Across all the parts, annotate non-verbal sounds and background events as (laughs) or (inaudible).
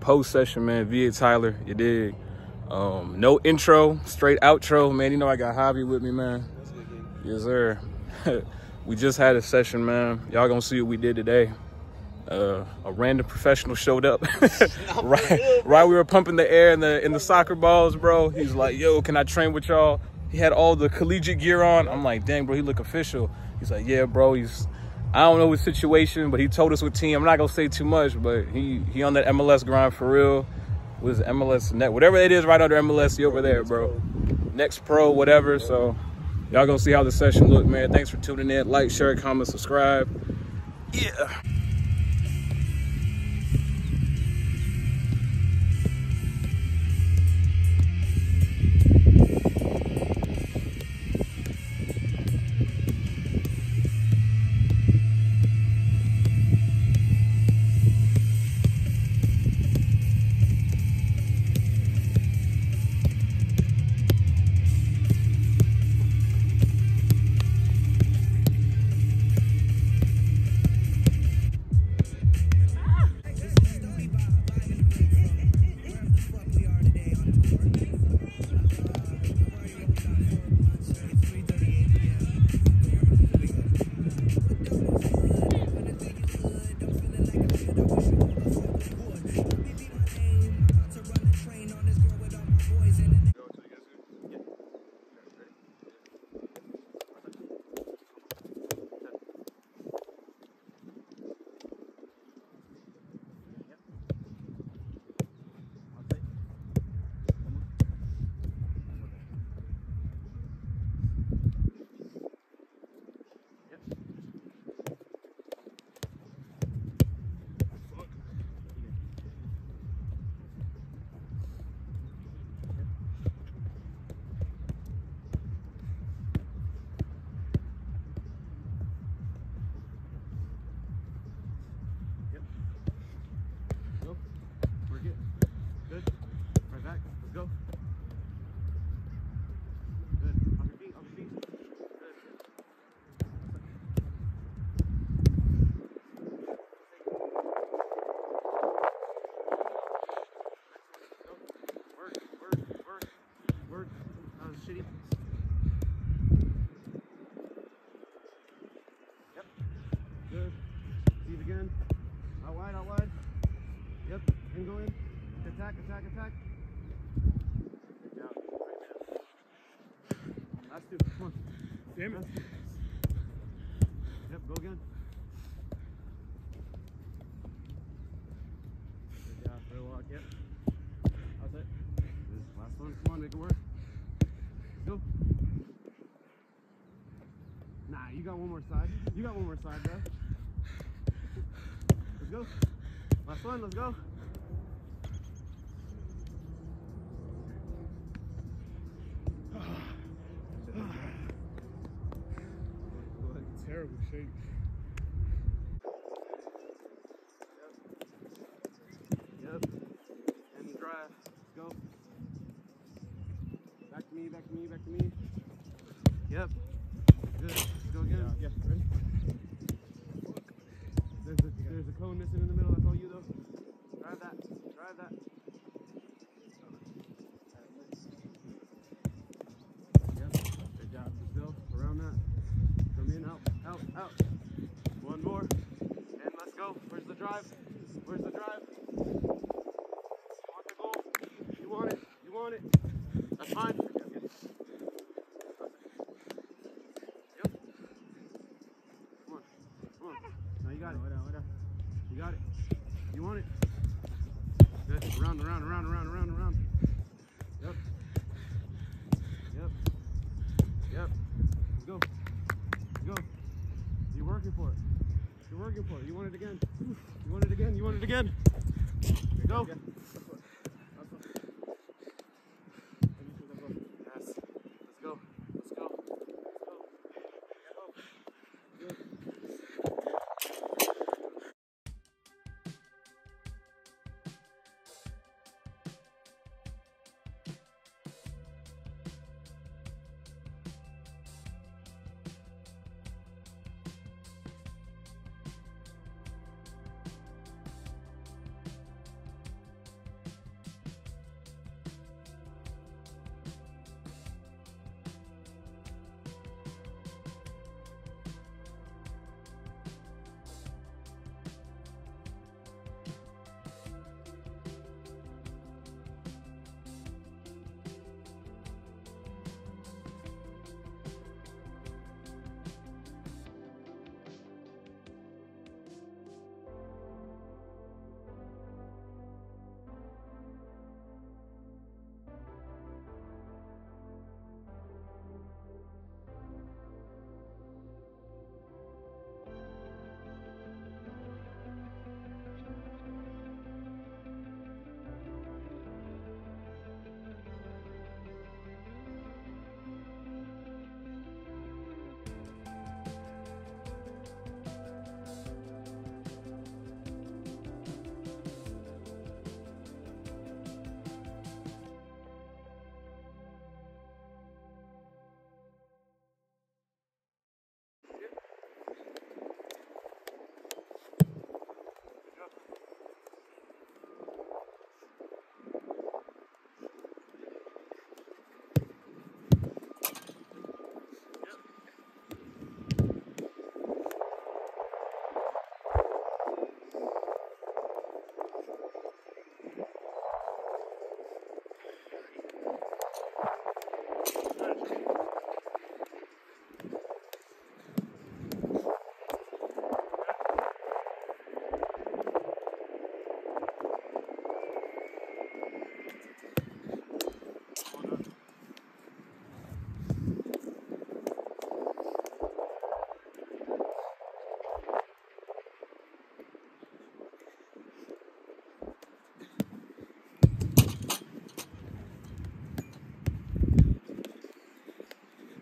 post session, man, VA Tyler. You dig? Um, no intro, straight outro, man. You know I got Hobby with me, man. Yes, sir. (laughs) we just had a session, man. Y'all gonna see what we did today. Uh, a random professional showed up (laughs) right, right. We were pumping the air in the in the soccer balls, bro. He's like, "Yo, can I train with y'all?" He had all the collegiate gear on. I'm like, "Dang, bro, he look official." He's like, "Yeah, bro." He's I don't know his situation, but he told us what team. I'm not gonna say too much, but he he on that MLS grind for real. Was MLS NEXT, whatever it is, right under MLS, he over there, bro. Next pro, whatever. So y'all gonna see how the session look, man. Thanks for tuning in. Like, share, comment, subscribe. Yeah. Attack, attack, attack. Good job. Last two. Come on. Damn it. Yep, go again. Good job. Throw walk. Yep. How's it? Good. Last one. Come on, make it work. Let's go. Nah, you got one more side. You got one more side, bro. Let's go. Last one. Let's go. Terrible shape. Yep. And drive. Let's go. Back to me, back to me, back to me. Yep. Good. Let's go again. Yeah, ready? There's a, there's a cone missing in the middle. That's all you, though. Drive that. Drive that. Yep. Good job. Still around that. Come in, out, out, out. One more. And let's go. Where's the drive? Where's the drive? You want the goal? You want it? You want it? That's fine. Yep. Come on. Come on. No, you got it. You got it. You want it? Good. Around, around, around, around, around, around. Yep. Yep. Yep. Let's go. Let's go. You're working for it. You're working for it. You want it again. You want it again. You want it again. Go.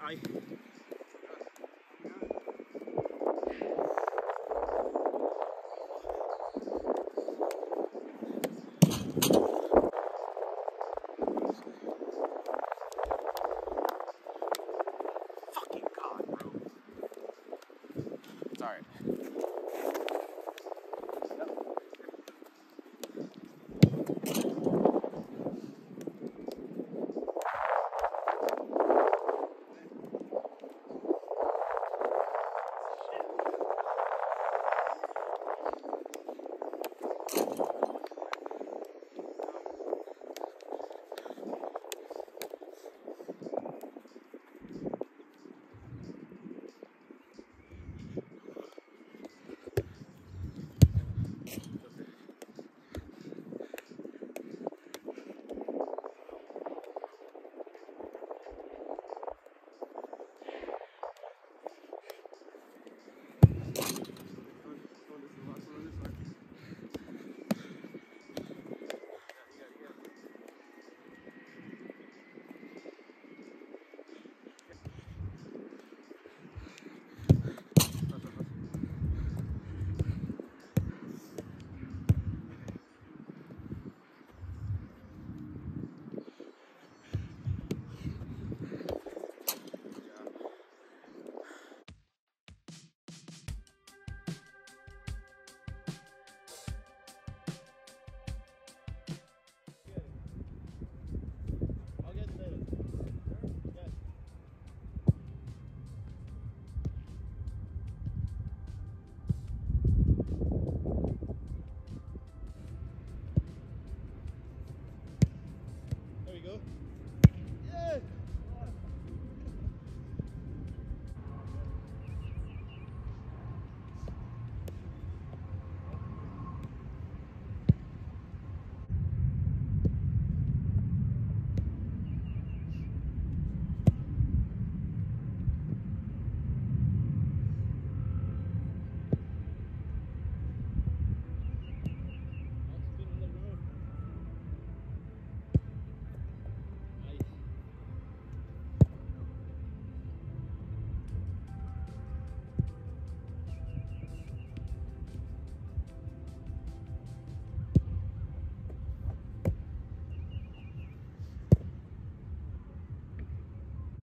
guy. Fucking God, bro. It's alright.